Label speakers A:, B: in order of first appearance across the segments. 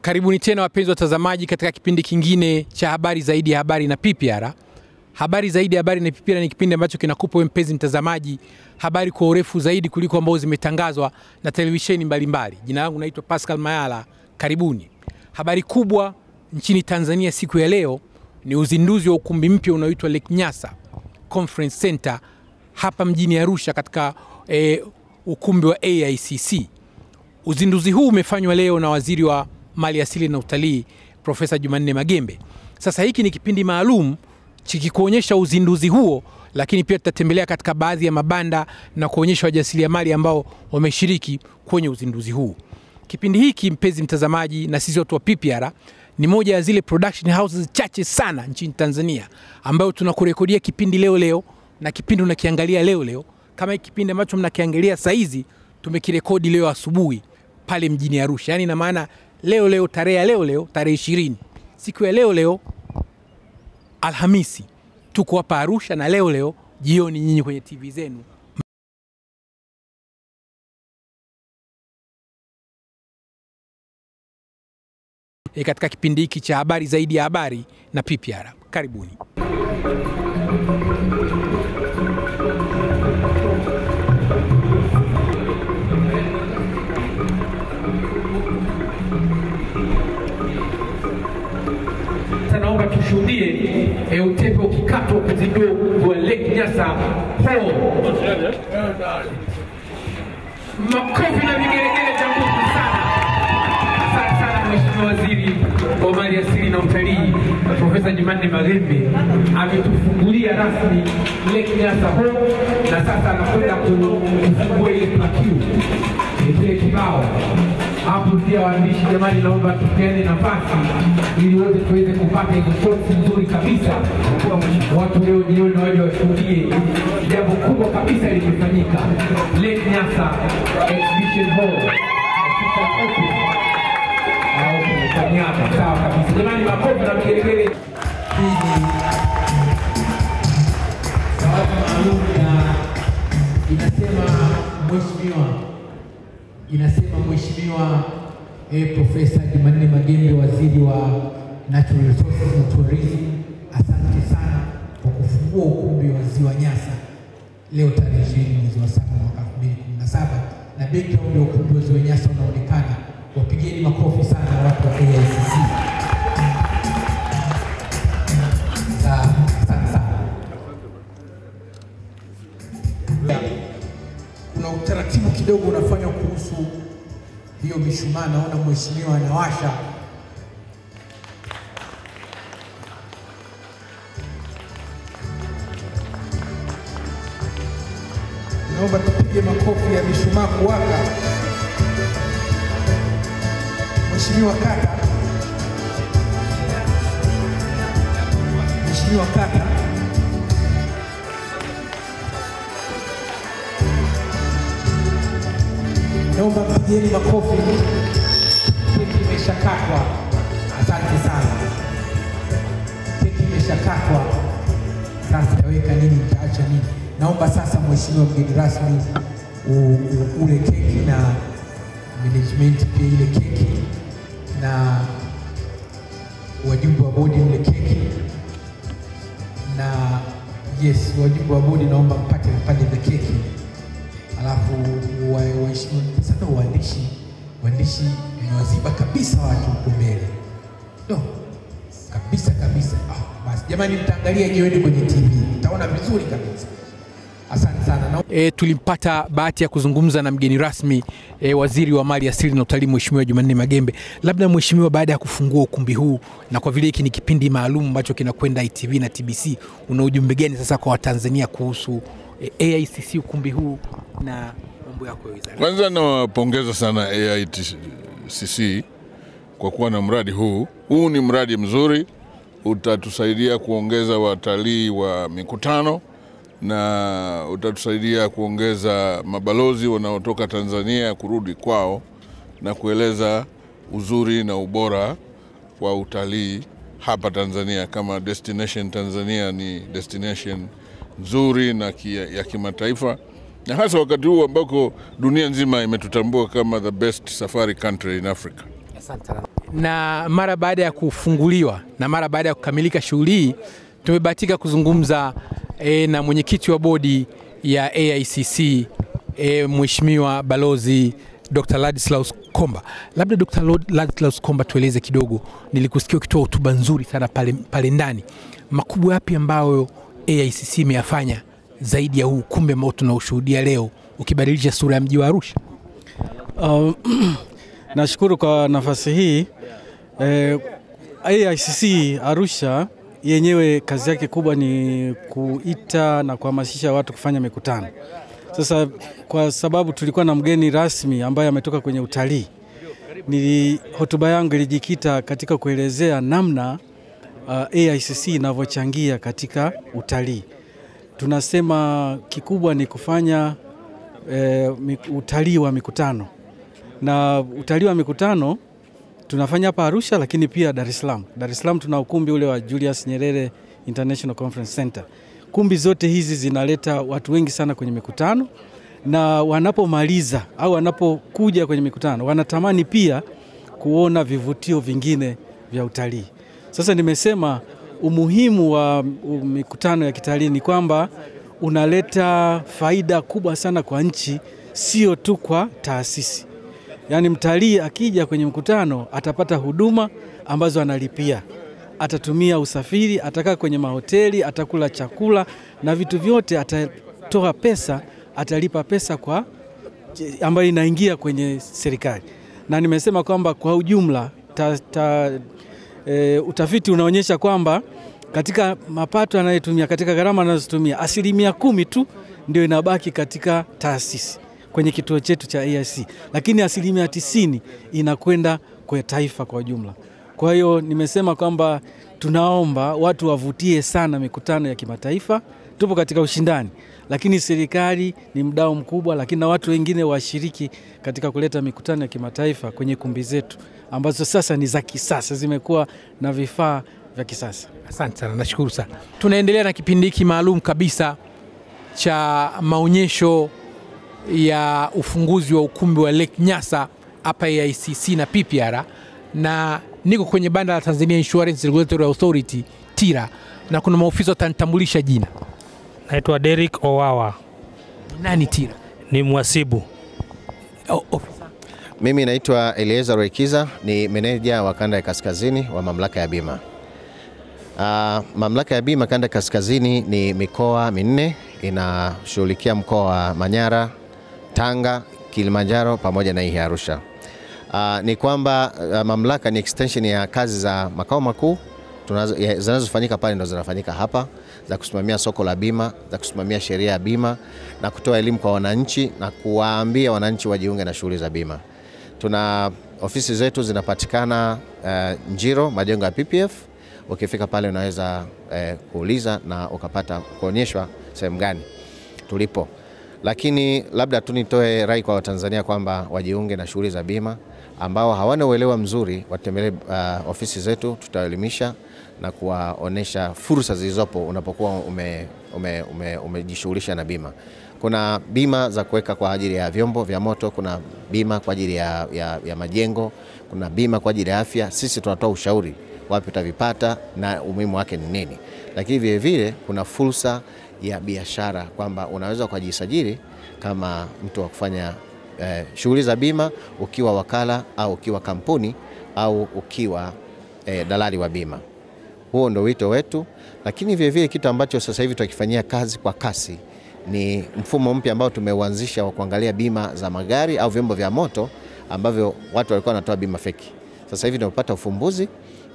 A: Karibuni tena wapenzi watazamaji, katika kipindi kingine cha habari zaidi ya habari na PPR. Habari zaidi ya habari na PPR ni kipindi ambacho kinakupa wewe mpenzi mtazamaji habari kwa urefu zaidi kuliko ambazo zimetangazwa na televisheni mbalimbali. Jina langu naitwa Pascal Mayala, karibuni. Habari kubwa nchini Tanzania siku ya leo ni uzinduzi wa ukumbi mpya unaoitwa Lake Nyasa Conference Center hapa mjini Arusha katika e, ukumbi wa AICC. Uzinduzi huu umefanywa leo na waziri wa mali asili na utalii Profesa Jumanne Magembe. Sasa hiki ni kipindi maalum chikikuonyesha uzinduzi huo, lakini pia tutatembelea katika baadhi ya mabanda na kuonyesha wajasiriamali ambao wameshiriki kwenye uzinduzi huu. Kipindi hiki mpenzi mtazamaji, na sisi watu wa PPR ni moja ya zile production houses chache sana nchini Tanzania ambayo tunakurekodia kipindi leo leo na kipindi unakiangalia leo leo, kama kipindi ambacho mnakiangalia saa hizi tumekirekodi leo asubuhi pale mjini Arusha, yaani ina maana leo leo tarehe ya leo leo tarehe ishirini. Siku ya leo leo Alhamisi tuko hapa Arusha na leo leo jioni nyinyi kwenye TV zenu e, katika kipindi hiki cha habari zaidi ya habari na PPR. Karibuni. naomba tushuhudie e, utepe ukikatwa ukizindua wa Lake Nyasa Hall. Makofi na vigelegele Mali Asili na Utalii Profesa Jumanne Magembe ametufungulia rasmi ile Nyasa Hall na sasa anakwenda kufungua ile plakiu kile kibao hapo pia waandishi jamani, naomba tupeane nafasi ili wote tuweze kupata hizo shoti nzuri kabisa. Watu leo jioni waje washuhudie jambo kubwa kabisa limefanyika Lake Nyasa Exhibition Hall. Kanyata, sawa kabisa jamani, makofi na vigelegele.
B: Zawadi maalum na inasema mheshimiwa inasema Mheshimiwa eh, Profesa Jumanne Magembe, waziri wa Natural Resources na Tourism, asante sana kwa kufungua ukumbi wa Ziwa Nyasa leo tarehe ishirini mwezi wa saba mwaka elfu mbili kumi na saba na background ya ukumbi wa Ziwa Nyasa unaonekana. Wapigeni makofi sana watu wa AICC. Sana. Kuna utaratibu kidogo unafanywa kuhusu hiyo mishumaa. Naona mheshimiwa anawasha. Naomba tupige makofi ya mishumaa kuwaka. Mheshimiwa kata, Mheshimiwa kata, naomba mpigeni makofi. Keki imeshakatwa, asante sana. Keki imeshakatwa, sasa taweka nini, mtaacha nini? Naomba sasa, mheshimiwa mgeni rasmi, ule keki na management pia ile keki bodi mle keki. Na yes, wajumbe wa bodi naomba mpate vipande vya keki, alafu wa- waheshimiwa sana waandishi, waandishi mmewaziba kabisa watu huko mbele. No, kabisa kabisa. Ah, basi. Jamani, mtaangalia jioni kwenye TV, mtaona vizuri kabisa.
A: E, tulimpata bahati ya kuzungumza na mgeni rasmi e, waziri wa mali asili na utalii Mheshimiwa Jumanne Magembe. Labda mheshimiwa, baada ya kufungua ukumbi huu na kwa vile hiki ni kipindi maalum ambacho kinakwenda ITV na TBC, una ujumbe gani sasa kwa Watanzania kuhusu e, AICC ukumbi huu na mambo yako ya wizara?
C: Kwanza nawapongeza sana AICC kwa kuwa na mradi huu. Huu ni mradi mzuri, utatusaidia kuongeza watalii wa mikutano na utatusaidia kuongeza mabalozi wanaotoka Tanzania kurudi kwao na kueleza uzuri na ubora wa utalii hapa Tanzania. Kama destination Tanzania ni destination nzuri na kia, ya kimataifa na hasa wakati huu ambako dunia nzima imetutambua kama the best safari country in Africa.
A: Na mara baada ya kufunguliwa na mara baada ya kukamilika shughuli hii tumebahatika kuzungumza e, na mwenyekiti wa bodi ya AICC e, Mheshimiwa Balozi Dr. Ladislaus Komba. Labda Dr. Ladislaus Komba, tueleze kidogo, nilikusikia ukitoa hotuba nzuri sana pale, pale ndani, makubwa yapi ambayo AICC imeyafanya zaidi ya huu kumbe ambao tunaushuhudia leo ukibadilisha sura ya mji wa Arusha?
D: Uh, nashukuru kwa nafasi hii eh, AICC Arusha yenyewe kazi yake kubwa ni kuita na kuhamasisha watu kufanya mikutano. Sasa kwa sababu tulikuwa na mgeni rasmi ambaye ametoka kwenye utalii, ni hotuba yangu ilijikita katika kuelezea namna uh, AICC inavyochangia katika utalii. Tunasema kikubwa ni kufanya eh, utalii wa mikutano na utalii wa mikutano tunafanya hapa Arusha, lakini pia Dar es Salaam. Dar es Salaam tuna ukumbi ule wa Julius Nyerere International Conference Center. Kumbi zote hizi zinaleta watu wengi sana kwenye mikutano, na wanapomaliza au wanapokuja kwenye mikutano wanatamani pia kuona vivutio vingine vya utalii. Sasa nimesema umuhimu wa mikutano ya kitalii ni kwamba unaleta faida kubwa sana kwa nchi, sio tu kwa taasisi. Yaani mtalii akija kwenye mkutano atapata huduma ambazo analipia, atatumia usafiri, atakaa kwenye mahoteli, atakula chakula na vitu vyote, atatoa pesa, atalipa pesa kwa ambayo inaingia kwenye serikali. Na nimesema kwamba kwa ujumla ta, ta, e, utafiti unaonyesha kwamba katika mapato anayotumia katika gharama anazotumia asilimia kumi tu ndio inabaki katika taasisi kwenye kituo chetu cha AIC, lakini asilimia tisini inakwenda kwa taifa kwa ujumla. Kwa hiyo nimesema kwamba tunaomba watu wavutie sana mikutano ya kimataifa. Tupo katika ushindani, lakini serikali ni mdau mkubwa, lakini na watu wengine washiriki katika kuleta mikutano ya kimataifa kwenye kumbi zetu ambazo sasa ni za kisasa, zimekuwa na vifaa vya kisasa.
A: Asante sana, nashukuru sana. Tunaendelea na kipindi hiki maalum kabisa cha maonyesho ya ufunguzi wa ukumbi wa Lake Nyasa hapa AICC na PPR, na niko kwenye banda la Tanzania Insurance Regulatory Authority TIRA, na kuna maofisa watanitambulisha jina.
E: Naitwa Derek Owawa,
A: Nani TIRA?
E: ni mwasibu.
A: O, ofisa.
F: Mimi naitwa Eliezer Rekiza, ni meneja wa kanda ya kaskazini wa mamlaka ya bima. Uh, mamlaka ya bima kanda ya kaskazini ni mikoa minne, inashughulikia mkoa wa Manyara, Tanga, Kilimanjaro pamoja na hii Arusha. Uh, ni kwamba uh, mamlaka ni extension ya kazi za makao makuu zinazofanyika pale ndo zinafanyika hapa za kusimamia soko la bima, za kusimamia sheria ya bima na kutoa elimu kwa wananchi na kuwaambia wananchi wajiunge na shughuli za bima. Tuna ofisi zetu zinapatikana uh, Njiro, majengo ya PPF. Ukifika pale unaweza uh, kuuliza na ukapata kuonyeshwa sehemu gani tulipo, lakini labda tu nitoe rai kwa Watanzania kwamba wajiunge na shughuli za bima. Ambao hawana uelewa mzuri watembelee uh, ofisi zetu, tutaelimisha na kuwaonesha fursa zilizopo unapokuwa umejishughulisha ume, ume, ume, na bima. Kuna bima za kuweka kwa ajili ya vyombo vya moto, kuna bima kwa ajili ya, ya, ya majengo, kuna bima kwa ajili ya afya. Sisi tunatoa ushauri wapi utavipata na umuhimu wake ni nini, lakini vilevile vile kuna fursa ya biashara kwamba unaweza ukajisajili kama mtu wa kufanya eh, shughuli za bima ukiwa wakala au ukiwa kampuni au ukiwa eh, dalali wa bima. Huo ndo wito wetu, lakini vilevile vile kitu ambacho sasa hivi tunakifanyia kazi kwa kasi ni mfumo mpya ambao tumeuanzisha wa kuangalia bima za magari au vyombo vya moto ambavyo watu walikuwa wanatoa bima feki. Sasa hivi tumepata ufumbuzi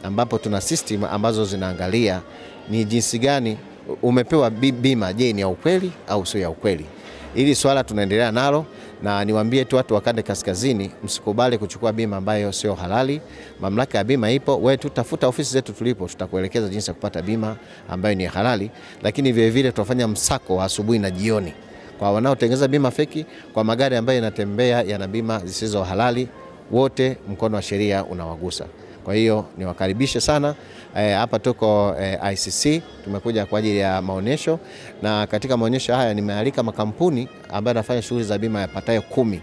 F: ambapo tuna system ambazo zinaangalia ni jinsi gani umepewa bima, je, ni ya ukweli au sio ya ukweli. Hili swala tunaendelea nalo, na niwaambie tu watu wa kanda kaskazini, msikubali kuchukua bima ambayo sio halali. Mamlaka ya bima ipo, wewe tu tafuta ofisi zetu tulipo, tutakuelekeza jinsi ya kupata bima ambayo ni halali, lakini vilevile vile tutafanya msako wa asubuhi na jioni kwa wanaotengeneza bima feki kwa magari ambayo yanatembea yana bima zisizo halali, wote mkono wa sheria unawagusa. Kwa hiyo niwakaribishe sana hapa hapa tuko e, ICC tumekuja kwa ajili ya maonyesho, na katika maonyesho haya nimealika makampuni ambayo yanafanya shughuli za bima yapatayo kumi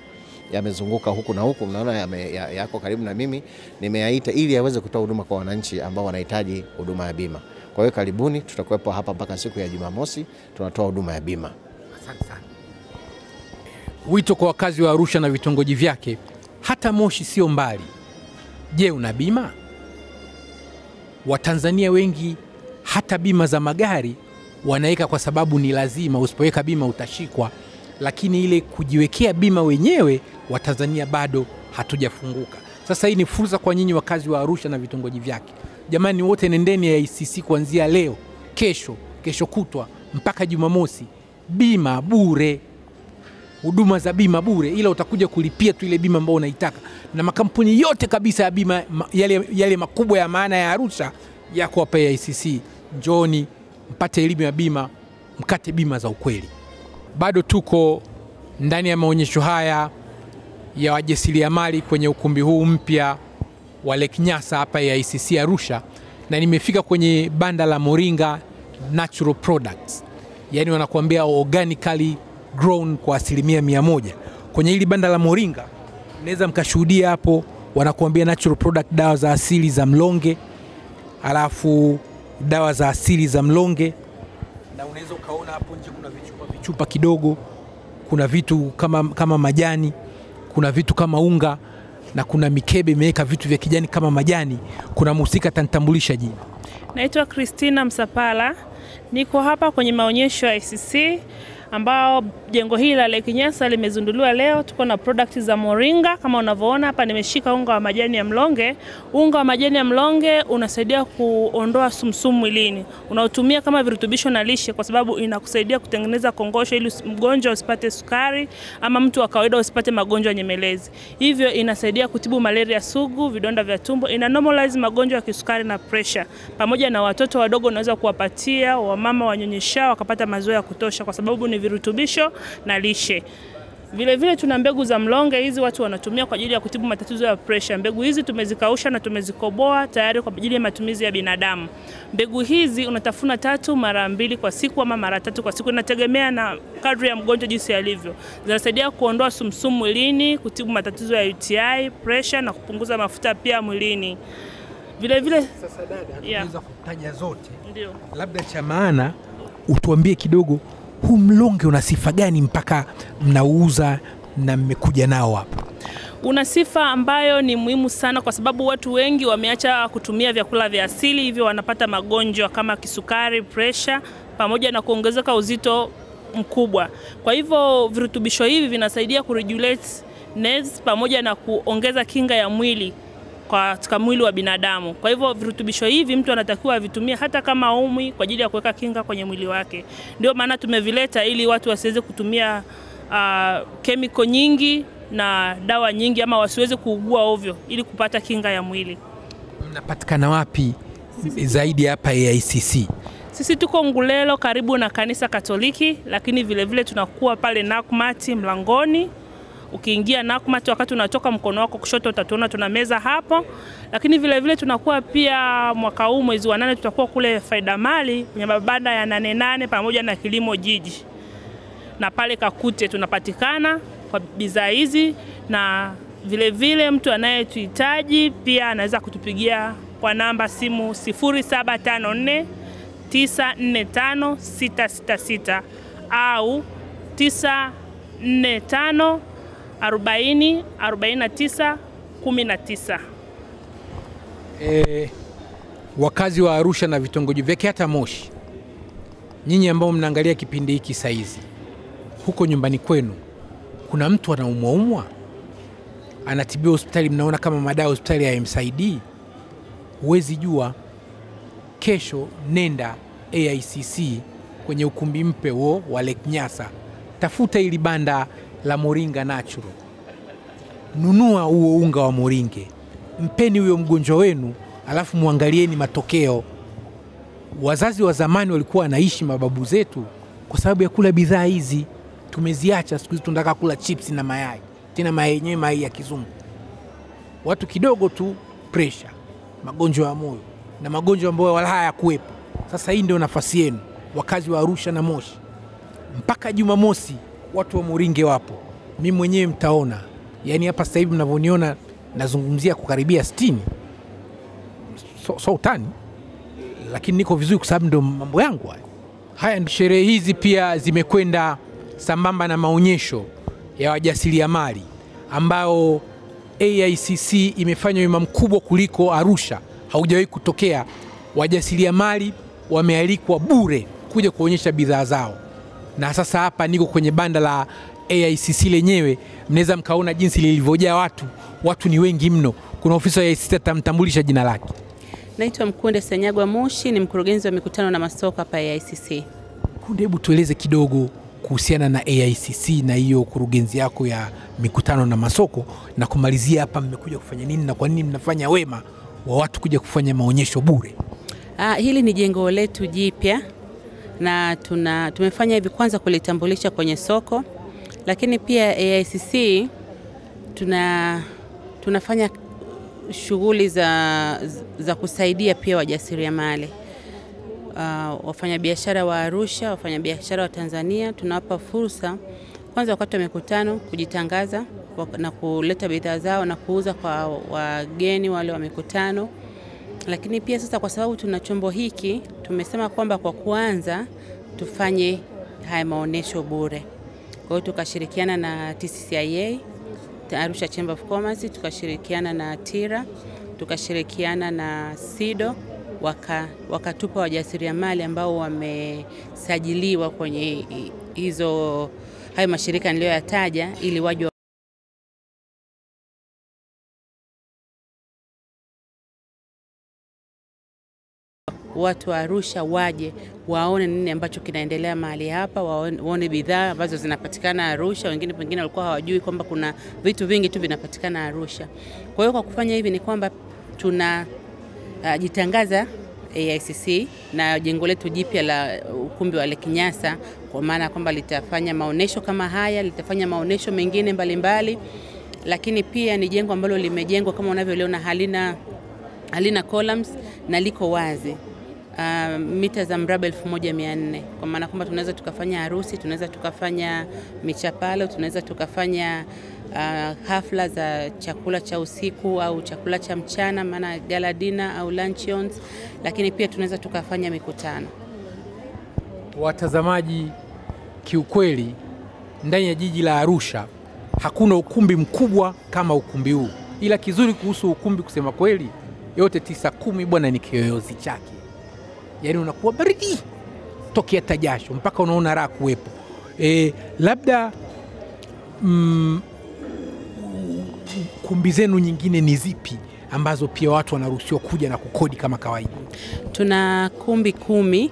F: yamezunguka huku na huku, mnaona yako ya- yako karibu na mimi, nimeyaita ili yaweze kutoa huduma kwa wananchi ambao wanahitaji huduma ya bima. Kwa hiyo karibuni, tutakuwepo hapa mpaka siku ya Jumamosi, tunatoa huduma ya bima.
A: Asante sana. Wito kwa wakazi wa Arusha na vitongoji vyake, hata Moshi sio mbali. Je, una bima? Watanzania wengi hata bima za magari wanaweka kwa sababu ni lazima, usipoweka bima utashikwa, lakini ile kujiwekea bima wenyewe Watanzania bado hatujafunguka. Sasa hii ni fursa kwa nyinyi wakazi wa Arusha na vitongoji vyake. Jamani, wote nendeni ya ICC kuanzia leo, kesho, kesho kutwa mpaka Jumamosi, bima bure huduma za bima bure, ila utakuja kulipia tu ile bima ambayo unaitaka, na makampuni yote kabisa ya bima yale, yale makubwa ya maana ya Arusha yako hapa ya ICC. Njoni mpate elimu ya bima, mkate bima za ukweli. Bado tuko ndani ya maonyesho haya ya wajasiriamali kwenye ukumbi huu mpya wa Lake Nyasa hapa ya ICC Arusha, na nimefika kwenye banda la Moringa Natural Products, yaani wanakuambia organically grown kwa asilimia mia moja. Kwenye hili banda la Moringa mnaweza mkashuhudia hapo, wanakuambia natural product, dawa za asili za mlonge, alafu dawa za asili za mlonge, na unaweza ukaona hapo nje kuna vichupa vichupa kidogo, kuna vitu kama, kama majani, kuna vitu kama unga na kuna mikebe imeweka vitu vya kijani kama majani. Kuna mhusika atanitambulisha jina.
G: Naitwa Christina Msapala, niko hapa kwenye maonyesho ya ICC ambao jengo hili la Lake Nyasa limezinduliwa leo. Tuko na product za moringa kama unavyoona hapa, nimeshika unga wa majani ya mlonge. Unga wa majani ya mlonge unasaidia kuondoa sumsumu mwilini, unaotumia kama virutubisho na lishe, kwa sababu inakusaidia kutengeneza kongosho ili mgonjwa usipate sukari ama mtu wa kawaida usipate magonjwa nyemelezi. Hivyo inasaidia kutibu malaria sugu, vidonda vya tumbo, ina normalize magonjwa ya kisukari na pressure. Pamoja na watoto wadogo unaweza kuwapatia, wamama wanyonyeshao wakapata maziwa ya kutosha, kwa sababu ni virutubisho na lishe. Vile vile tuna mbegu za mlonge, hizi watu wanatumia kwa ajili ya kutibu matatizo ya pressure. Mbegu hizi tumezikausha na tumezikoboa tayari kwa ajili ya matumizi ya binadamu. Mbegu hizi unatafuna tatu mara mbili kwa siku ama mara tatu kwa siku, inategemea na kadri ya mgonjwa jinsi alivyo. Zinasaidia kuondoa sumsumu mwilini, kutibu matatizo ya UTI, pressure na kupunguza mafuta pia mwilini. Vile vile
A: Sasa dada,
G: Yeah.
A: kutaja zote,
G: ndio
A: labda cha maana utuambie kidogo, huu mlonge una sifa gani mpaka mnauza na mmekuja nao hapa?
G: una sifa ambayo ni muhimu sana kwa sababu watu wengi wameacha kutumia vyakula vya asili, hivyo wanapata magonjwa kama kisukari, presha pamoja na kuongezeka uzito mkubwa. Kwa hivyo virutubisho hivi vinasaidia kuregulate nerves pamoja na kuongeza kinga ya mwili katika mwili wa binadamu. Kwa hivyo virutubisho hivi mtu anatakiwa avitumie hata kama umwi kwa ajili ya kuweka kinga kwenye mwili wake. Ndio maana tumevileta ili watu wasiweze kutumia uh, kemiko nyingi na dawa nyingi ama wasiweze kuugua ovyo ili kupata kinga ya mwili.
A: Mnapatikana wapi zaidi hapa AICC?
G: Sisi tuko Ngulelo karibu na kanisa Katoliki, lakini vilevile vile tunakuwa pale Nakumatt mlangoni. Ukiingia Nakumatt, wakati unatoka mkono wako kushoto, utatuona tuna meza hapo, lakini vile vile tunakuwa pia mwaka huu mwezi wa nane tutakuwa kule Faida Mali kwenye mabanda ya nane nane pamoja na kilimo jiji, na pale Kakute tunapatikana kwa bidhaa hizi, na vile vile mtu anayetuhitaji pia anaweza kutupigia kwa namba simu 0754 945 666 au 945 40 49 19.
A: E, wakazi wa Arusha na vitongoji vyake hata Moshi, nyinyi ambao mnaangalia kipindi hiki saizi, huko nyumbani kwenu kuna mtu anaumwaumwa, anatibiwa hospitali, mnaona kama madawa hospitali hayamsaidii, huwezi jua. Kesho nenda AICC kwenye ukumbi mpe wo wa Lake Nyasa, tafuta ili banda la Moringa Natural, nunua huo unga wa moringe, mpeni huyo mgonjwa wenu, alafu mwangalieni matokeo. Wazazi wa zamani walikuwa wanaishi, mababu zetu, kwa sababu ya kula bidhaa hizi. Tumeziacha siku hizi, tunataka kula chips na mayai, tena mayai yenyewe mayai ya kizungu. watu kidogo tu presha, magonjwa ya moyo na magonjwa ambayo wala kuwepo Sasa hii ndio nafasi yenu, wakazi wa Arusha na Moshi. Mpaka Jumamosi watu wa muringe wapo, mi mwenyewe mtaona. Yaani hapa sasa hivi mnavyoniona nazungumzia kukaribia 60 so, so utani, lakini niko vizuri kwa sababu ndio mambo yangu haya. Haya, sherehe hizi pia zimekwenda sambamba na maonyesho ya wajasiriamali ambayo AICC imefanya wima mkubwa kuliko Arusha, haujawahi kutokea. Wajasiriamali wamealikwa bure kuja kuonyesha bidhaa zao, na sasa hapa niko kwenye banda la AICC lenyewe, mnaweza mkaona jinsi lilivyojaa watu. Watu ni wengi mno. Kuna ofisa wa AICC atamtambulisha jina lake.
H: Naitwa Mkunde Sanyagwa Moshi, ni mkurugenzi wa mikutano na masoko hapa AICC.
A: Mkunde, hebu tueleze kidogo kuhusiana na AICC na hiyo kurugenzi yako ya mikutano na masoko, na kumalizia hapa, mmekuja kufanya nini na kwa nini mnafanya wema wa watu kuja kufanya maonyesho bure?
H: Ah, hili ni jengo letu jipya na tuna, tumefanya hivi kwanza kulitambulisha kwenye soko, lakini pia AICC tuna, tunafanya shughuli za, za kusaidia pia wajasiriamali uh, wafanyabiashara wa Arusha, wafanyabiashara wa Tanzania, tunawapa fursa kwanza wakati wa mikutano kujitangaza na kuleta bidhaa zao na kuuza kwa wageni wale wa mikutano. Lakini pia sasa, kwa sababu tuna chombo hiki, tumesema kwamba kwa kuanza tufanye haya maonyesho bure. Kwa hiyo tukashirikiana na TCCIA Arusha Chamber of Commerce, tukashirikiana na TIRA, tukashirikiana na SIDO waka, wakatupa wajasiriamali ambao wamesajiliwa kwenye hizo hayo mashirika niliyoyataja ili waje watu wa Arusha waje waone nini ambacho kinaendelea mahali hapa, waone bidhaa ambazo zinapatikana Arusha. Wengine pengine walikuwa hawajui kwamba kuna vitu vingi tu vinapatikana Arusha. Kwa hiyo kwa kufanya hivi ni kwamba tuna uh, jitangaza AICC na jengo letu jipya la ukumbi wa Lake Nyasa, kwa maana kwamba litafanya maonesho kama haya, litafanya maonesho mengine mbalimbali mbali. Lakini pia ni jengo ambalo limejengwa kama unavyoliona halina halina columns na liko wazi uh, mita za mraba 1400 kwa maana kwamba tunaweza tukafanya harusi, tunaweza tukafanya michapalo, tunaweza tukafanya uh, hafla za chakula cha usiku au chakula cha mchana, maana gala dinner au luncheons, lakini pia tunaweza tukafanya mikutano.
A: Watazamaji, kiukweli ndani ya jiji la Arusha hakuna ukumbi mkubwa kama ukumbi huu, ila kizuri kuhusu ukumbi, kusema kweli, yote tisa kumi bwana ni kiyoyozi chake, yaani unakuwa baridi tokea tajasho mpaka unaona raha kuwepo. E, labda mm, kumbi zenu nyingine ni zipi ambazo pia watu wanaruhusiwa kuja na kukodi kama kawaida?
H: Tuna kumbi kumi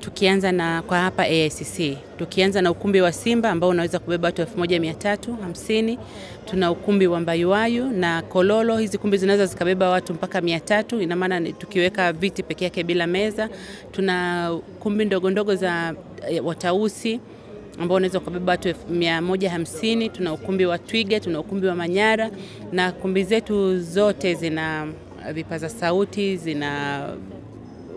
H: tukianza na kwa hapa AICC, tukianza na ukumbi wa Simba ambao unaweza kubeba watu 1350. Tuna ukumbi wa Mbayuwayu na Kololo, hizi kumbi zinaweza zikabeba watu mpaka 300, ina maana tukiweka viti peke yake bila meza. Tuna kumbi ndogo ndogo za e, Watausi ambao unaweza ukabeba watu 150. Tuna ukumbi wa Twiga, tuna ukumbi wa Manyara na kumbi zetu zote zina vipaza sauti, zina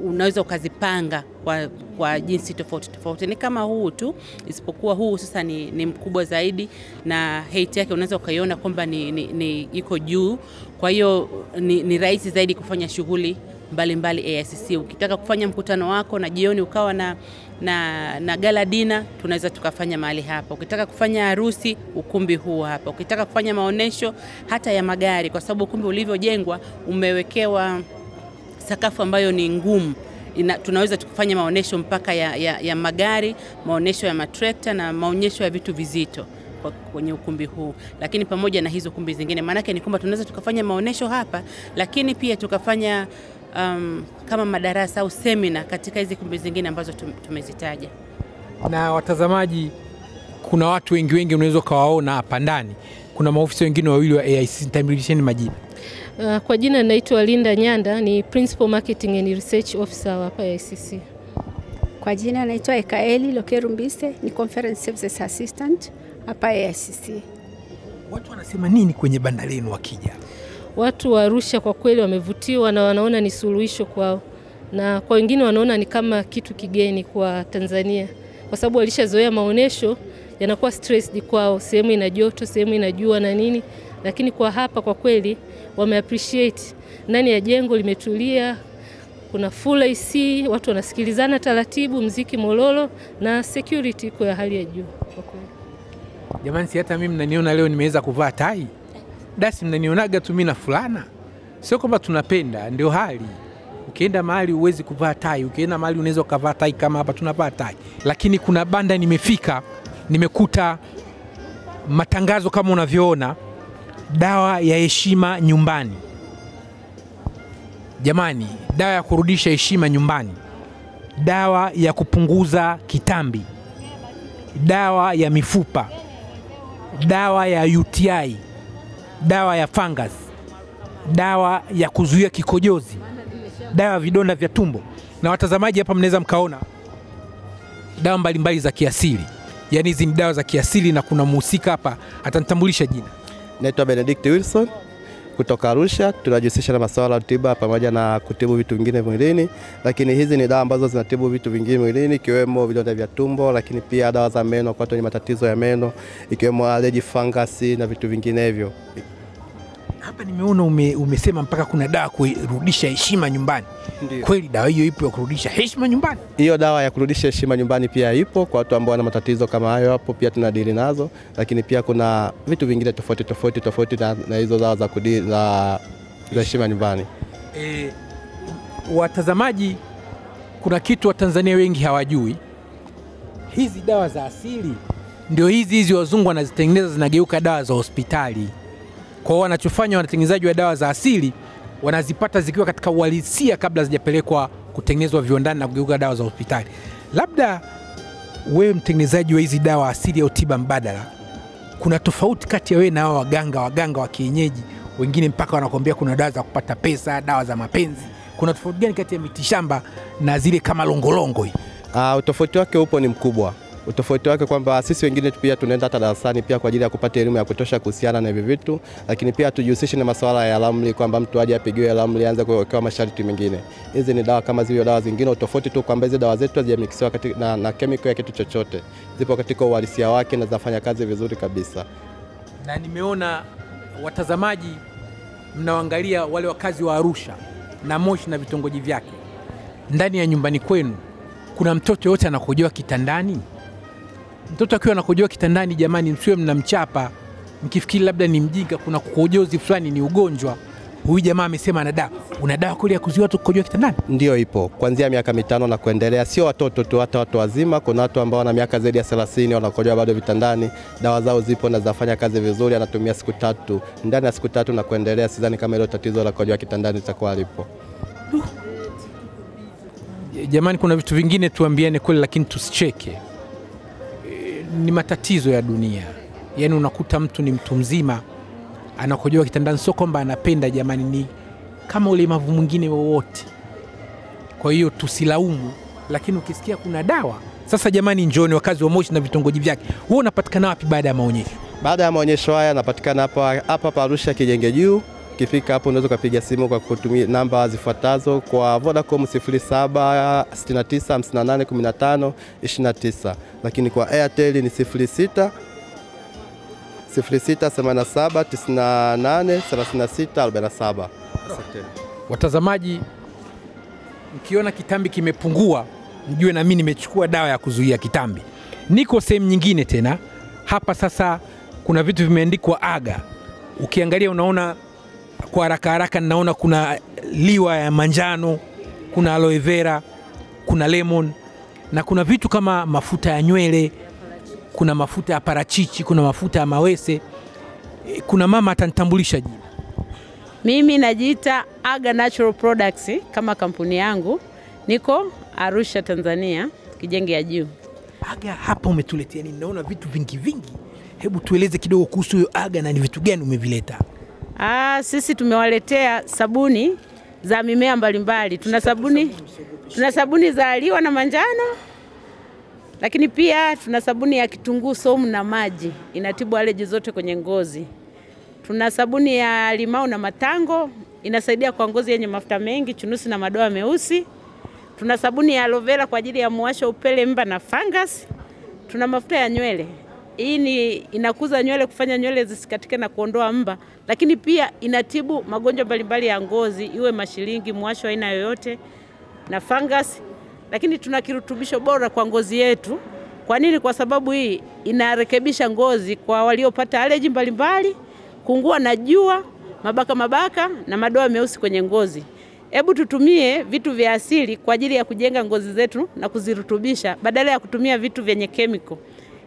H: unaweza ukazipanga kwa, kwa jinsi tofauti tofauti. Ni kama huu tu, isipokuwa huu sasa ni, ni mkubwa zaidi na height yake unaweza ukaiona kwamba ni, ni, ni iko juu, kwa hiyo ni, ni rahisi zaidi kufanya shughuli mbalimbali AICC. Ukitaka kufanya mkutano wako na jioni ukawa na, na, na gala dina, tunaweza tukafanya mahali hapa. Ukitaka kufanya harusi, ukumbi huu hapa. Ukitaka kufanya maonyesho hata ya magari, kwa sababu ukumbi ulivyojengwa umewekewa sakafu ambayo ni ngumu ina, tunaweza tukafanya maonyesho mpaka ya, ya, ya magari, maonyesho ya matrekta na maonyesho ya vitu vizito kwenye ukumbi huu, lakini pamoja na hizo kumbi zingine. Maanake ni kwamba tunaweza tukafanya maonyesho hapa, lakini pia tukafanya um, kama madarasa au semina katika hizi kumbi zingine ambazo tum- tumezitaja.
A: na watazamaji, kuna watu wengi wengi unaweza ukawaona hapa ndani. Kuna maofisa wengine wawili wa AIC, nitamrudisheni majina.
I: Uh, Kwa jina naitwa Linda Nyanda, ni Principal Marketing and Research Officer wa hapa ICC.
J: Kwa jina naitwa Ekaeli Lokeru Mbise, ni Conference Services Assistant hapa ICC.
A: Watu wanasema nini kwenye banda lenu wakija?
I: watu wa Arusha kwa kweli wamevutiwa na wanaona ni suluhisho kwao, na kwa wengine wanaona ni kama kitu kigeni kwa Tanzania, kwa sababu walishazoea maonyesho yanakuwa stressed kwao, sehemu ina joto, sehemu ina jua na nini, lakini kwa hapa kwa kweli wame appreciate. Ndani ya jengo limetulia, kuna full AC, watu wanasikilizana taratibu, mziki mololo na security iko ya hali ya juu kwa kweli.
A: Jamani, si hata mimi mnaniona leo nimeweza kuvaa tai dasi, mnanionaga tu mimi na fulana. Sio kwamba tunapenda, ndio hali. Ukienda mahali huwezi kuvaa tai, ukienda mahali unaweza ukavaa tai kama hapa tunavaa tai. Lakini kuna banda nimefika, nimekuta matangazo kama unavyoona, dawa ya heshima nyumbani. Jamani, dawa ya kurudisha heshima nyumbani, dawa ya kupunguza kitambi, dawa ya mifupa, dawa ya UTI, dawa ya fungus, dawa ya kuzuia kikojozi, dawa ya vidonda vya tumbo. Na watazamaji hapa mnaweza mkaona dawa mbalimbali za kiasili, yaani hizi ni dawa za kiasili, na kuna mhusika hapa atanitambulisha jina.
K: Naitwa Benedict Wilson kutoka Arusha. Tunajihusisha na masuala ya tiba pamoja na kutibu vitu vingine mwilini, lakini hizi ni dawa ambazo zinatibu vitu vingine mwilini ikiwemo vidonda vya tumbo, lakini pia dawa za meno kwa watu wenye matatizo ya meno ikiwemo allergy, fangasi na vitu vinginevyo.
A: Hapa nimeona ume, umesema mpaka kuna dawa kurudisha heshima nyumbani.
K: Ndiyo.
A: Kweli dawa hiyo ipo ya kurudisha heshima nyumbani?
K: Hiyo dawa ya kurudisha heshima nyumbani pia ipo kwa watu ambao wana matatizo kama hayo, hapo pia tunadili nazo, lakini pia kuna vitu vingine tofauti tofauti tofauti na, na hizo dawa za kudili za za heshima nyumbani.
A: E, watazamaji, kuna kitu Watanzania wengi hawajui. Hizi dawa za asili ndio hizi hizi wazungu wanazitengeneza zinageuka dawa za hospitali. Kwa hiyo wanachofanya watengenezaji wa dawa za asili wanazipata zikiwa katika uhalisia kabla zijapelekwa kutengenezwa viwandani na kugeuka dawa za hospitali. Labda wewe mtengenezaji wa hizi dawa asili au tiba mbadala, kuna tofauti kati ya wewe na hao waganga waganga wa kienyeji wengine mpaka wanakuambia kuna dawa za kupata pesa, dawa za mapenzi. Kuna tofauti gani kati ya mitishamba na zile kama longolongo hii?
K: Uh, utofauti wake upo ni mkubwa. Utofauti wake kwamba sisi wengine pia tunaenda hata darasani pia kwa ajili ya kupata elimu ya kutosha kuhusiana na hivi vitu, lakini pia tujihusishe na masuala ya ramli, kwamba mtu aje apigiwe ramli aanze kuwekewa masharti mengine. Hizi ni dawa kama zilivyo dawa zingine, utofauti tu kwamba hizi dawa zetu hazijamikisiwa na, na kemikali ya kitu chochote, zipo katika uhalisia wake na zinafanya kazi vizuri kabisa.
A: na nimeona watazamaji mnaoangalia wale wakazi wa Arusha na Moshi na vitongoji vyake, ndani ya nyumbani kwenu kuna mtoto yote anakojoa kitandani? Mtoto akiwa anakojoa kitandani, jamani, msiwe mnamchapa mkifikiri labda ni mjinga, kuna kukojozi fulani ni ugonjwa. Huyu jamaa amesema ana dawa. Una dawa kweli ya kuzuia watu kukojoa kitandani?
K: Ndio ipo kuanzia miaka mitano na kuendelea, sio watoto tu, hata watu wazima. Kuna watu ambao wana miaka zaidi ya 30 wanakojoa bado vitandani. Dawa zao zipo na zinafanya kazi vizuri, anatumia siku tatu, ndani ya siku tatu na kuendelea. Sidhani kama hilo tatizo la kukojoa kitandani litakuwa lipo.
A: Jamani, kuna vitu vingine tuambiane kweli, lakini tusicheke. Ni matatizo ya dunia. Yaani unakuta mtu ni mtu mzima anakojoa kitandani, sio kwamba anapenda jamani, ni kama ulemavu mwingine wowote. Kwa hiyo tusilaumu, lakini ukisikia kuna dawa sasa, jamani, njoni wakazi wa Moshi na vitongoji vyake. Huwa unapatikana wapi baada ya maonyesho?
K: Baada ya maonyesho haya napatikana hapa hapa hapa Arusha Kijenge Juu. Ukifika hapo unaweza ukapiga simu kwa kutumia namba zifuatazo kwa Vodacom 0769581529, lakini kwa Airtel ni 06 0687983647.
A: Watazamaji, mkiona kitambi kimepungua, mjue na mimi nimechukua dawa ya kuzuia kitambi. Niko sehemu nyingine tena hapa sasa, kuna vitu vimeandikwa aga. Ukiangalia unaona kwa haraka haraka, ninaona kuna liwa ya manjano, kuna aloe vera, kuna lemon na kuna vitu kama mafuta ya nywele, kuna mafuta ya parachichi, kuna mafuta ya mawese. E, Kuna mama atanitambulisha jina.
H: Mimi najiita Aga Natural Products kama kampuni yangu, niko Arusha, Tanzania, Kijenge ya Juu.
A: Aga hapa umetuletea nini? Naona vitu vingi vingi. Hebu tueleze kidogo kuhusu hiyo aga na ni vitu gani umevileta?
H: Ah, sisi tumewaletea sabuni za mimea mbalimbali. Tuna sabuni, tuna sabuni za aliwa na manjano, lakini pia tuna sabuni ya kitunguu somu na maji, inatibu aleji zote kwenye ngozi. Tuna sabuni ya limau na matango, inasaidia kwa ngozi yenye mafuta mengi, chunusi na madoa meusi. Tuna sabuni ya aloe vera kwa ajili ya muwasho, upele, mba na fungus. Tuna mafuta ya nywele. Hii ni inakuza nywele, kufanya nywele zisikatike na kuondoa mba, lakini pia inatibu magonjwa mbalimbali ya ngozi, iwe mashilingi, mwasho aina yoyote na fungus. Lakini tuna kirutubisho bora kwa ngozi yetu. Kwa nini? Kwa sababu hii inarekebisha ngozi kwa waliopata aleji mbalimbali, kungua na jua, mabaka mabaka na madoa meusi kwenye ngozi. Hebu tutumie vitu vya asili kwa ajili ya kujenga ngozi zetu na kuzirutubisha badala ya kutumia vitu vyenye kemiko.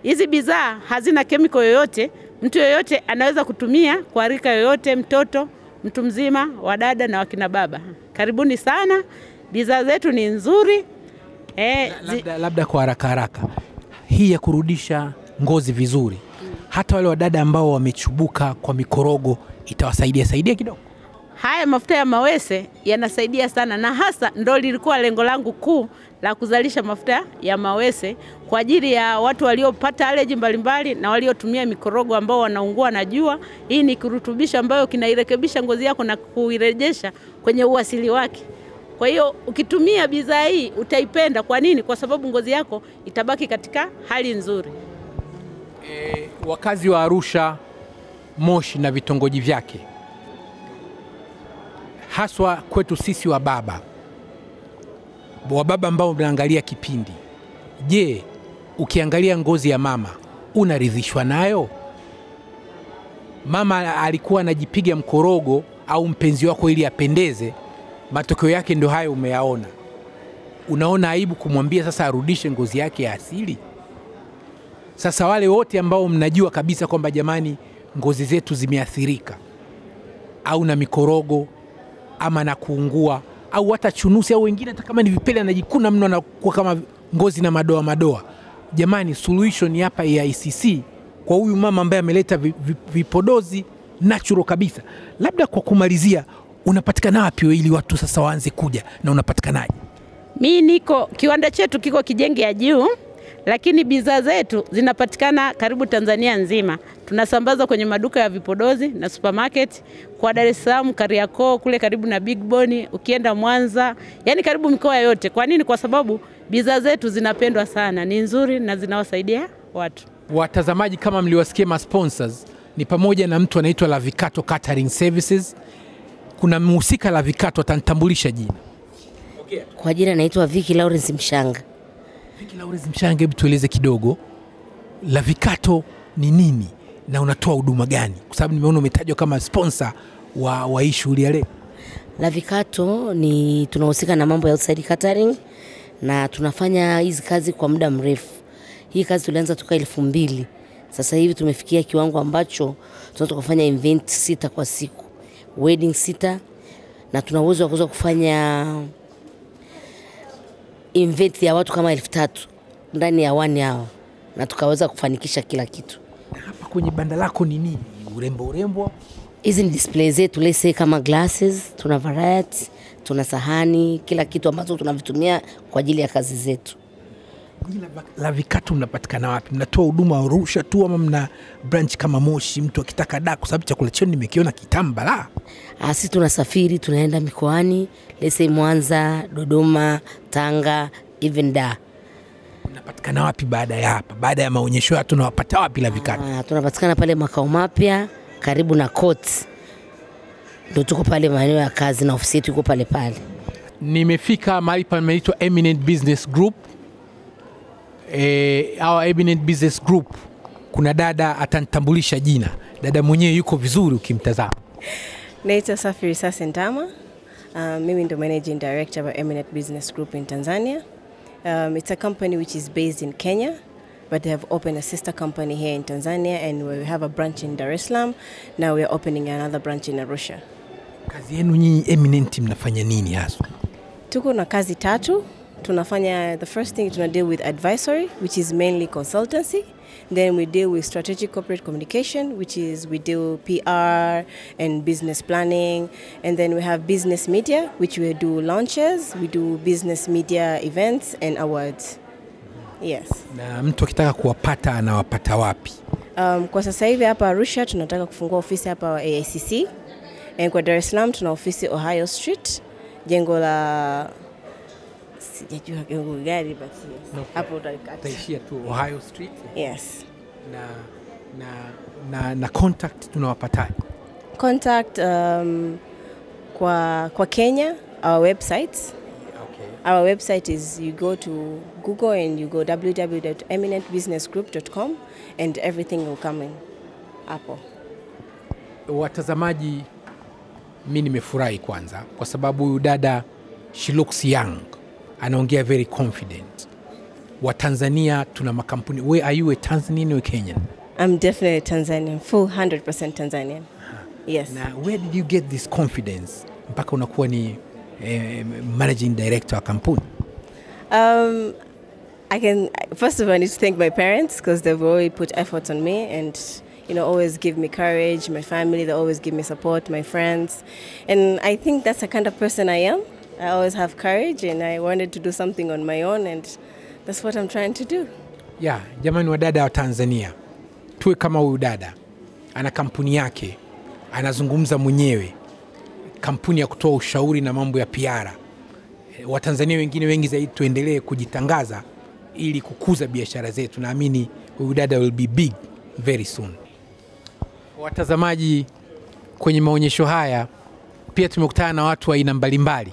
H: Hizi bidhaa hazina kemiko yoyote, mtu yoyote anaweza kutumia kwa rika yoyote, mtoto, mtu mzima, wadada na wakina baba. Karibuni sana, bidhaa zetu ni nzuri. Eh, zi...
A: labda, labda kwa haraka haraka hii ya kurudisha ngozi vizuri, hata wale wadada ambao wamechubuka kwa mikorogo itawasaidia saidia kidogo.
H: Haya mafuta ya mawese yanasaidia sana, na hasa ndo lilikuwa lengo langu kuu la kuzalisha mafuta ya mawese kwa ajili ya watu waliopata aleji mbalimbali na waliotumia mikorogo ambao wanaungua na jua. Hii ni kirutubisho ambayo kinairekebisha ngozi yako na kuirejesha kwenye uasili wake. Kwa hiyo ukitumia bidhaa hii utaipenda. Kwa nini? Kwa sababu ngozi yako itabaki katika hali nzuri.
A: E, wakazi wa Arusha, Moshi na vitongoji vyake, haswa kwetu sisi wa baba wa baba ambao mnaangalia kipindi, je, ukiangalia ngozi ya mama unaridhishwa nayo? Mama alikuwa anajipiga mkorogo au mpenzi wako ili apendeze, matokeo yake ndio hayo umeyaona. Unaona aibu kumwambia sasa arudishe ngozi yake ya asili? Sasa wale wote ambao mnajua kabisa kwamba jamani, ngozi zetu zimeathirika au na mikorogo ama na kuungua au hata chunusi au wengine hata kama ni vipele anajikuna mno anakuwa kama ngozi na madoa madoa. Jamani, suluhisho ni hapa ya ICC kwa huyu mama ambaye ameleta vi- vi- vipodozi natural kabisa. Labda kwa kumalizia, unapatikana wapi ili watu sasa waanze kuja na unapatikanaje?
H: Mi niko kiwanda chetu kiko Kijenge ya juu, lakini bidhaa zetu zinapatikana karibu Tanzania nzima. Tunasambaza kwenye maduka ya vipodozi na supermarket kwa Dar es Salaam, Kariakoo, kule karibu na Big Boni, ukienda Mwanza, yani karibu mikoa yote. Kwa nini? Kwa sababu bidhaa zetu zinapendwa sana, ni nzuri na zinawasaidia watu.
A: Watazamaji, kama mliwasikia ma sponsors ni pamoja na mtu anaitwa Lavikato Catering Services. Kuna mhusika Lavikato, atanitambulisha jina.
L: Kwa jina naitwa Vicky Lawrence Mshanga.
A: Vicky Lawrence Mshange, hebu tueleze kidogo Lavikato ni nini na unatoa huduma gani? Kwa sababu nimeona umetajwa kama sponsor wa, wa hii shughuli ya leo.
L: Lavikato ni tunahusika na mambo ya outside catering na tunafanya hizi kazi kwa muda mrefu. Hii kazi tulianza toka elfu mbili. Sasa hivi tumefikia kiwango ambacho tunaweza kufanya event sita kwa siku, wedding sita, na tuna uwezo wa kuweza kufanya event ya watu kama elfu tatu ndani ya one hour, na tukaweza kufanikisha kila kitu.
A: Hapa kwenye banda lako ni nini? Urembo urembo?
L: Hizi ni display zetu, say kama glasses, tuna variety, tuna sahani, kila kitu ambacho tunavitumia kwa ajili ya kazi zetu.
A: Lavikato mnapatikana wapi? Mnatoa huduma Arusha tu ama mna branch kama Moshi, mtu akitaka da? Kwa sababu chakula chenu nimekiona kitamba la
L: Ah, Sisi tunasafiri tunaenda mikoani, lese Mwanza, Dodoma, Tanga, even da
A: Mnapatikana wapi baada ya hapa? Baada ya maonyesho haya tunawapata wapi Lavikato?
L: Ah, tunapatikana pale makao mapya karibu na court, ndio tuko pale maeneo ya kazi na ofisi yetu iko pale pale.
A: Nimefika mahali panaitwa Eminent Business Group. E, our Eminent Business Group, kuna dada atanitambulisha jina. Dada mwenyewe yuko vizuri ukimtazama.
M: Naitwa Safiri Sase Ndama. Um, mimi ndo managing director wa Eminent Business Group in Tanzania. Um, it's a company which is based in Kenya, but they have opened a sister company here in Tanzania and we have a branch in Dar es Salaam. Now we are opening another branch in Arusha.
A: Kazi yenu nyinyi Eminent mnafanya nini haswa?
M: Tuko na kazi tatu. Tunafanya the first thing tuna deal with advisory which is mainly consultancy. Then we deal with strategic corporate communication which is we do PR and business planning and then we have business media which we do launches, we do business media events and awards. Yes.
A: Na mtu akitaka kuwapata anawapata wapi?
M: Um, kwa sasa hivi hapa Arusha tunataka kufungua ofisi hapa AICC. And kwa Dar es Salaam tuna ofisi Ohio Street, jengo la sijajua kiungu gari but yes.
A: Okay.
M: hapo utakata.
A: Utaishia tu Ohio Street
M: Yes.
A: na, na, na, na contact tunawapataje?
M: Contact um, kwa, kwa Kenya, our website. Our website is you go to Google and you go www.eminentbusinessgroup.com and everything will come in hapo.
A: Watazamaji, mi nimefurahi kwanza kwa sababu huyu dada she looks young, anaongea very confident. wa tanzania tuna makampuni. We, are you a Tanzanian or Kenyan?
M: I'm definitely Tanzanian, full 100% Tanzanian. Yes.
A: Na where did you get this confidence mpaka unakuwa ni eh, managing director wa kampuni?
M: Um, I can first of all I need to thank my parents because they've always put effort on me and you know always give me courage. My family they always give me support. My friends, and I think that's the kind of person I am. I always have courage, and I wanted to do something on my own, and that's what I'm trying to do.
A: Yeah, jamani wa dada wa tanzania tuwe kama huyu dada. Ana kampuni yake anazungumza mwenyewe. Kampuni ya kutoa ushauri na mambo ya piara watanzania wengine wengi zaidi tuendelee kujitangaza ili kukuza biashara zetu. Naamini huyu dada will be big very soon. Watazamaji kwenye maonyesho haya pia tumekutana na watu wa aina mbalimbali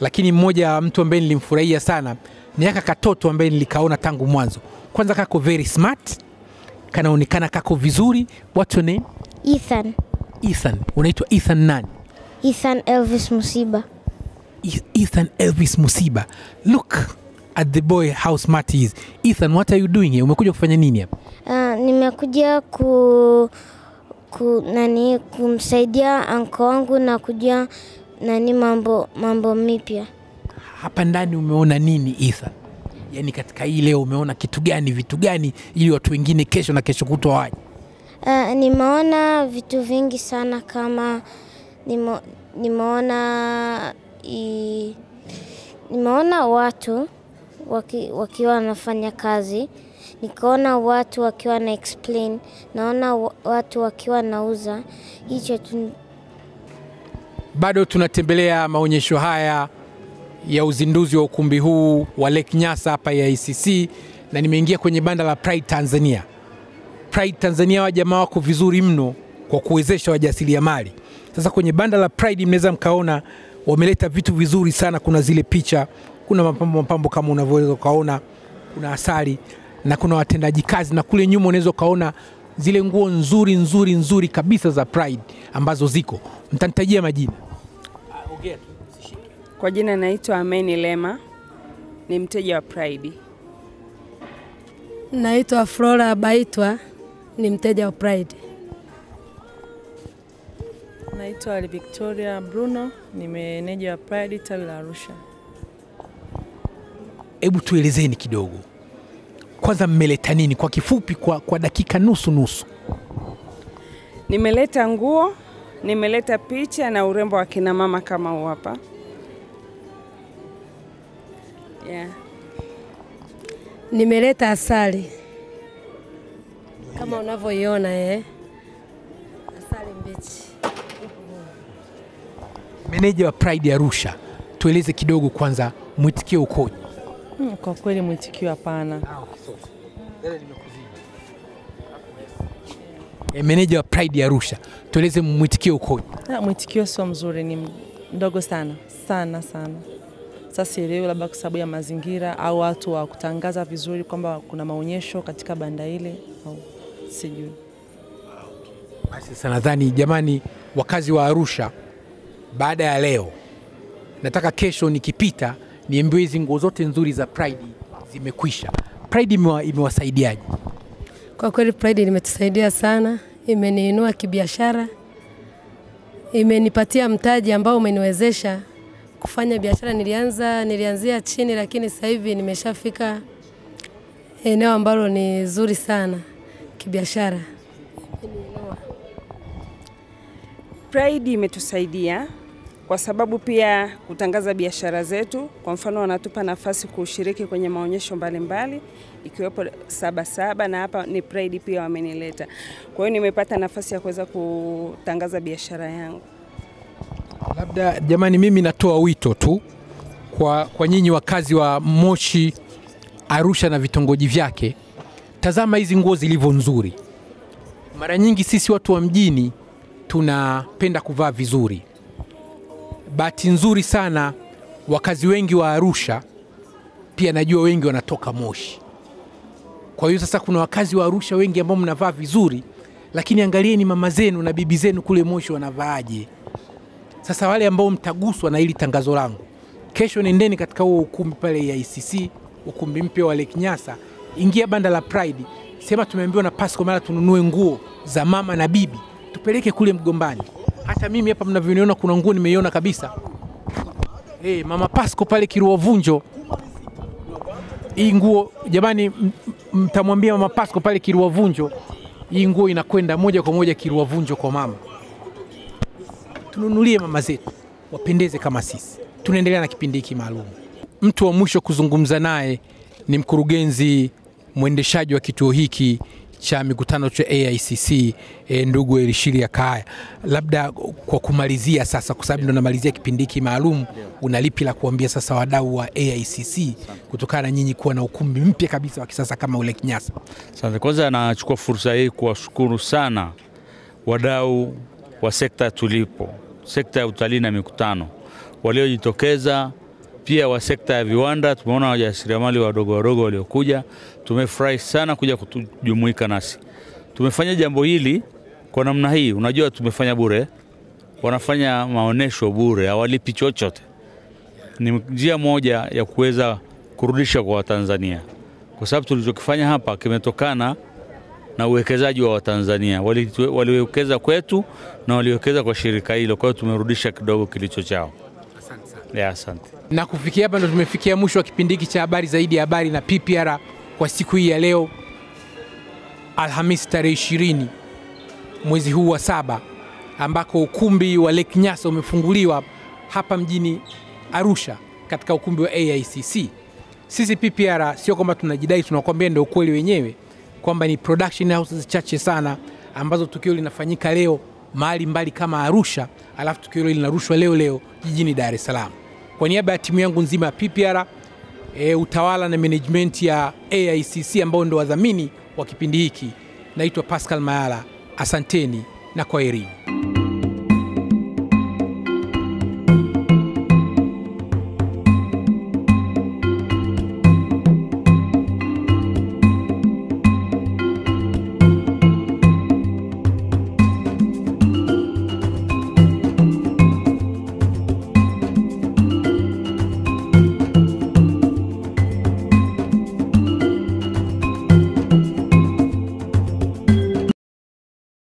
A: lakini mmoja wa mtu ambaye nilimfurahia sana ni aka katoto ambaye nilikaona tangu mwanzo. Kwanza kako very smart kanaonekana kako vizuri. What's your name?
N: Ethan.
A: ethan. Unaitwa ethan nani?
N: Ethan Elvis Musiba.
A: E- ethan elvis musiba. Look at the boy how smart he is. Ethan what are you doing here? Umekuja kufanya nini hapa?
N: Uh, nimekuja ku, ku nani kumsaidia anko wangu na kujua nani mambo mambo mipya.
A: hapa ndani umeona nini ethan? Yaani katika hii leo umeona kitu gani vitu gani ili watu wengine kesho na kesho kutwa waje?
N: Uh, nimeona vitu vingi sana kama nimo, nimeona i, nimeona watu waki, wakiwa wanafanya kazi. Nikaona watu wakiwa na explain. Naona watu wakiwa nauza hicho
A: bado tunatembelea maonyesho haya ya uzinduzi wa ukumbi huu wa Lake Nyasa hapa ya ICC na nimeingia kwenye banda la Pride Tanzania. Pride Tanzania wa jamaa wako vizuri mno kwa kuwezesha wajasiriamali. Sasa kwenye banda la Pride mnaweza mkaona wameleta vitu vizuri sana. Kuna zile picha, kuna mapambo mapambo kama unavyoweza ukaona, kuna asali na kuna watendaji kazi, na kule nyuma unaweza ukaona zile nguo nzuri nzuri nzuri kabisa za Pride ambazo ziko. Mtanitajia majina.
O: Kwa jina naitwa Ameni Lema, ni mteja wa Pride.
P: Naitwa Flora Baitwa, ni mteja wa Pride.
Q: Naitwa Victoria Bruno, ni meneja wa Pride tawi la Arusha.
A: Hebu tuelezeni kidogo, kwanza mmeleta nini kwa kifupi, kwa, kwa dakika nusu nusu?
O: Nimeleta nguo, nimeleta picha na urembo wa kina mama kama huu hapa. Yeah.
P: Nimeleta asali kama unavyoiona eh. Asali mbichi.
A: Meneja wa Pride Arusha, tueleze kidogo kwanza, mwitikio ukoje?
Q: Hmm, kwa kweli mwitikio hapana.
A: E, meneja wa Pride ya Arusha, tueleze mwitikio ukoje?
Q: Ah, Mwitikio sio mzuri, ni mdogo sana sana sana. Sasa sielewi, labda kwa sababu ya mazingira au watu wa kutangaza vizuri kwamba kuna maonyesho katika banda ile au sijui.
A: Basi sasa nadhani jamani, wakazi wa Arusha, baada ya leo, nataka kesho nikipita niambiwe hizi nguo zote nzuri za Pride zimekwisha. Pride imewasaidiaje?
P: Kwa kweli Pride limetusaidia sana, imeniinua kibiashara, imenipatia mtaji ambao umeniwezesha kufanya biashara. Nilianza nilianzia chini, lakini sasa hivi nimeshafika eneo ambalo ni zuri sana kibiashara.
O: Pride imetusaidia kwa sababu pia kutangaza biashara zetu. Kwa mfano, wanatupa nafasi kushiriki kwenye maonyesho mbalimbali ikiwepo Sabasaba na hapa ni Pride pia wamenileta. Kwa hiyo nimepata nafasi ya kuweza kutangaza biashara yangu.
A: Labda jamani, mimi natoa wito tu kwa, kwa nyinyi wakazi wa Moshi, Arusha na vitongoji vyake, tazama hizi nguo zilivyo nzuri. Mara nyingi sisi watu wa mjini tunapenda kuvaa vizuri. Bahati nzuri sana, wakazi wengi wa Arusha pia najua wengi wanatoka Moshi. Kwa hiyo sasa kuna wakazi wa Arusha wengi ambao mnavaa vizuri, lakini angalieni mama zenu na bibi zenu kule Moshi wanavaaje. Sasa wale ambao mtaguswa na hili tangazo langu, kesho nendeni katika huo ukumbi pale ya ICC, ukumbi mpya wa Lake Nyasa, ingia banda la Pride, sema tumeambiwa na Pasco mara tununue nguo za mama na bibi tupeleke kule Mgombani. Hata mimi hapa mnavyoniona, kuna nguo nimeiona kabisa. Hey, mama Pasco pale Kirua Vunjo, hii nguo jamani, mtamwambia mama Pasco pale Kirua Vunjo, hii nguo inakwenda moja kwa moja Kirua Vunjo kwa mama. Tununulie mama zetu wapendeze kama sisi. Tunaendelea na kipindi hiki maalum. Mtu wa mwisho kuzungumza naye ni mkurugenzi mwendeshaji wa kituo hiki cha mikutano cha AICC e, ndugu Elishiri Kaya, labda kwa kumalizia sasa, kwa sababu ndo namalizia kipindi hiki maalum, unalipi la kuambia sasa wadau wa AICC kutokana na nyinyi kuwa na ukumbi mpya kabisa wa kisasa kama ule Kinyasa?
R: Asante. Kwanza nachukua fursa hii kuwashukuru sana wadau wa sekta tulipo, sekta ya utalii na mikutano waliojitokeza, pia wa sekta ya viwanda. Tumeona wajasiriamali wadogo wadogo waliokuja, tumefurahi sana kuja kujumuika nasi. Tumefanya jambo hili kwa namna hii, unajua tumefanya bure, wanafanya maonesho bure, hawalipi chochote. Ni njia moja ya kuweza kurudisha kwa Watanzania, kwa sababu tulichokifanya hapa kimetokana na uwekezaji wa Watanzania. Wali- Waliwekeza kwetu na waliwekeza kwa shirika hilo, kwa hiyo tumerudisha kidogo kilicho chao. Asante. Yeah, asante.
A: Na kufikia hapa ndo tumefikia mwisho wa kipindi hiki cha habari zaidi ya habari na PPR kwa siku hii ya leo Alhamisi tarehe ishirini mwezi huu wa saba ambako ukumbi wa Lake Nyasa umefunguliwa hapa mjini Arusha katika ukumbi wa AICC. Sisi PPR sio kwamba tunajidai, tunakwambia ndio ukweli wenyewe kwamba ni production houses chache sana ambazo tukio linafanyika leo mahali mbali kama Arusha, alafu tukio hilo linarushwa leo leo jijini Dar es Salaam. Kwa niaba ya timu yangu nzima ya PPR e, utawala na management ya AICC ambao ndo wadhamini wa kipindi hiki, naitwa Pascal Mayala. Asanteni na kwaherini.